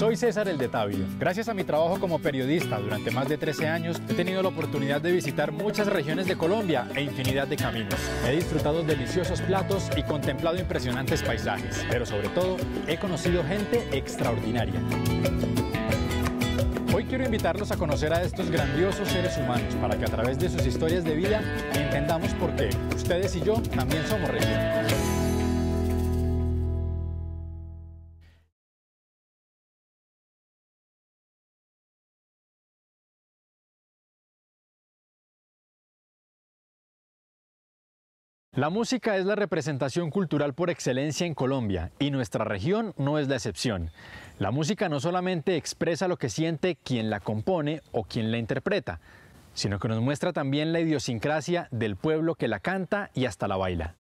Soy César el de Tabio. Gracias a mi trabajo como periodista durante más de 13 años, he tenido la oportunidad de visitar muchas regiones de Colombia e infinidad de caminos. He disfrutado deliciosos platos y contemplado impresionantes paisajes, pero sobre todo he conocido gente extraordinaria. Hoy quiero invitarlos a conocer a estos grandiosos seres humanos para que a través de sus historias de vida entendamos por qué ustedes y yo también somos región. La música es la representación cultural por excelencia en Colombia y nuestra región no es la excepción. La música no solamente expresa lo que siente quien la compone o quien la interpreta, sino que nos muestra también la idiosincrasia del pueblo que la canta y hasta la baila.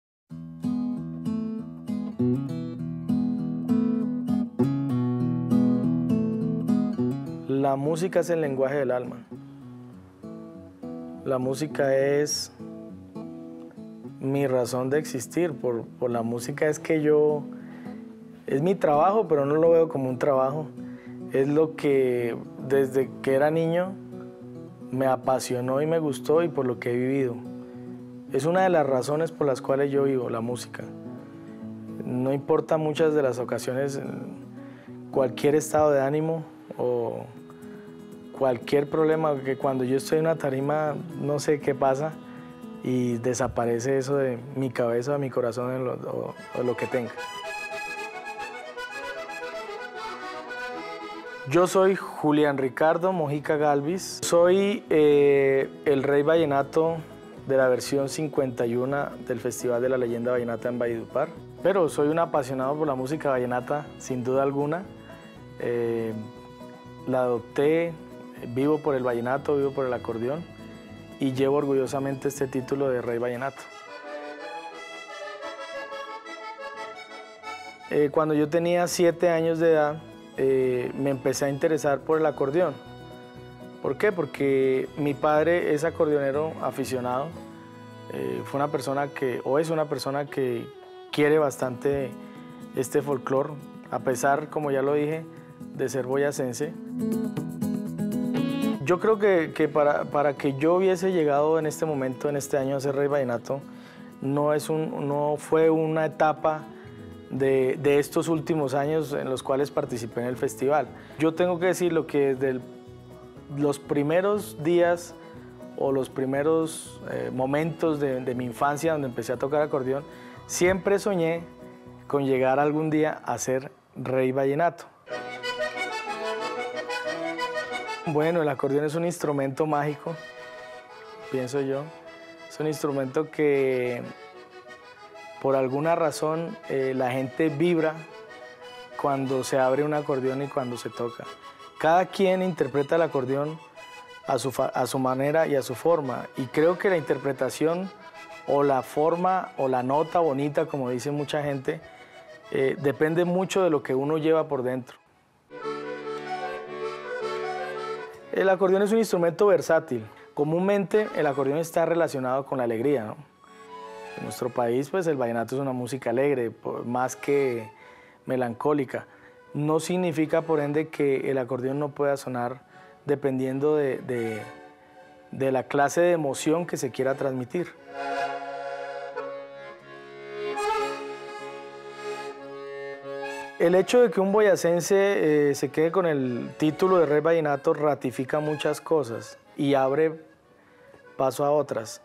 La música es el lenguaje del alma. La música es mi razón de existir por, la música es que yo, es mi trabajo, pero no lo veo como un trabajo. Es lo que desde que era niño me apasionó y me gustó y por lo que he vivido. Es una de las razones por las cuales yo vivo, la música. No importa muchas de las ocasiones, cualquier estado de ánimo o cualquier problema, que cuando yo estoy en una tarima no sé qué pasa, y desaparece eso de mi cabeza, mi corazón o, lo que tenga. Yo soy Julián Ricardo Mojica Galvis, soy eh, el rey vallenato de la versión 51 del Festival de la Leyenda Vallenata en Valledupar, pero soy un apasionado por la música vallenata, sin duda alguna. Eh, la adopté, vivo por el vallenato, vivo por el acordeón y llevo orgullosamente este título de Rey Vallenato. Eh, cuando yo tenía siete años de edad, eh, me empecé a interesar por el acordeón. ¿Por qué? Porque mi padre es acordeonero aficionado. Eh, fue una persona que, o es una persona que quiere bastante este folclore, a pesar, como ya lo dije, de ser boyacense. Yo creo que, para, que yo hubiese llegado en este momento, en este año, a ser rey vallenato, no, es un, no fue una etapa de, estos últimos años en los cuales participé en el festival. Yo tengo que decir lo que desde los primeros días o los primeros eh, momentos de, de mi infancia donde empecé a tocar acordeón, siempre soñé con llegar algún día a ser rey vallenato. Bueno, el acordeón es un instrumento mágico, pienso yo. Es un instrumento que por alguna razón eh, la gente vibra cuando se abre un acordeón y cuando se toca. Cada quien interpreta el acordeón a su, a su manera y a su forma. Y creo que la interpretación o la forma o la nota bonita, como dice mucha gente, eh, depende mucho de lo que uno lleva por dentro. El acordeón es un instrumento versátil. Comúnmente el acordeón está relacionado con la alegría. En nuestro país pues el vallenato es una música alegre, más que melancólica. No significa por ende que el acordeón no pueda sonar dependiendo de la clase de emoción que se quiera transmitir. El hecho de que un boyacense eh, se quede con el título de Rey Vallenato ratifica muchas cosas y abre paso a otras.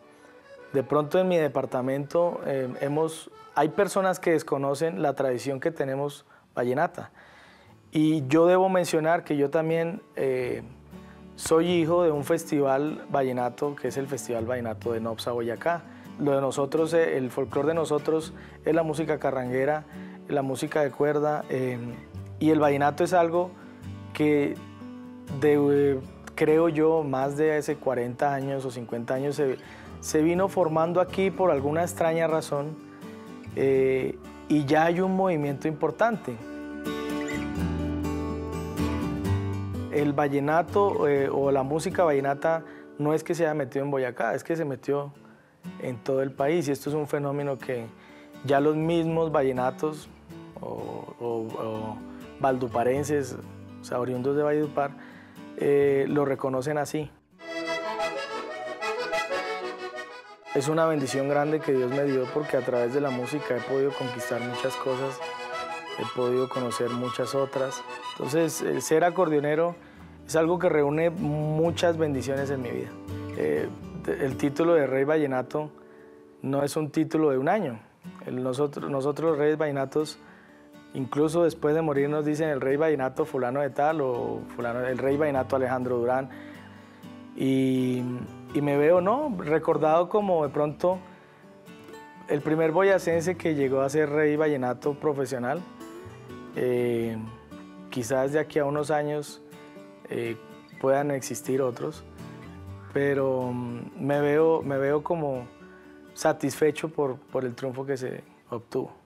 De pronto en mi departamento eh, hemos, hay personas que desconocen la tradición que tenemos vallenata. Y yo debo mencionar que yo también eh, soy hijo de un festival vallenato, que es el Festival Vallenato de Nopsa, Boyacá. Lo de nosotros, el folclore de nosotros es la música carranguera, la música de cuerda em, y el vallenato es algo que creo yo más de hace 40 años o 50 años se, vino formando aquí por alguna extraña razón eh, y ya hay un movimiento importante. El vallenato eh, o la música vallenata no es que se haya metido en Boyacá, es que se metió en todo el país y esto es un fenómeno que ya los mismos vallenatos o, valduparenses o sea, oriundos de Valledupar, eh, lo reconocen así. Es una bendición grande que Dios me dio porque a través de la música he podido conquistar muchas cosas, he podido conocer muchas otras. Entonces, el ser acordeonero es algo que reúne muchas bendiciones en mi vida. Eh, el título de Rey Vallenato no es un título de un año. nosotros, nosotros los Reyes Vallenatos, incluso después de morir, nos dicen el Rey Vallenato fulano de tal o el Rey Vallenato Alejandro Durán. Y y me veo, ¿no? Recordado como de pronto el primer boyacense que llegó a ser rey vallenato profesional. Eh, quizás de aquí a unos años eh, puedan existir otros, pero mm, me veo, me veo como satisfecho por, por el triunfo que se obtuvo.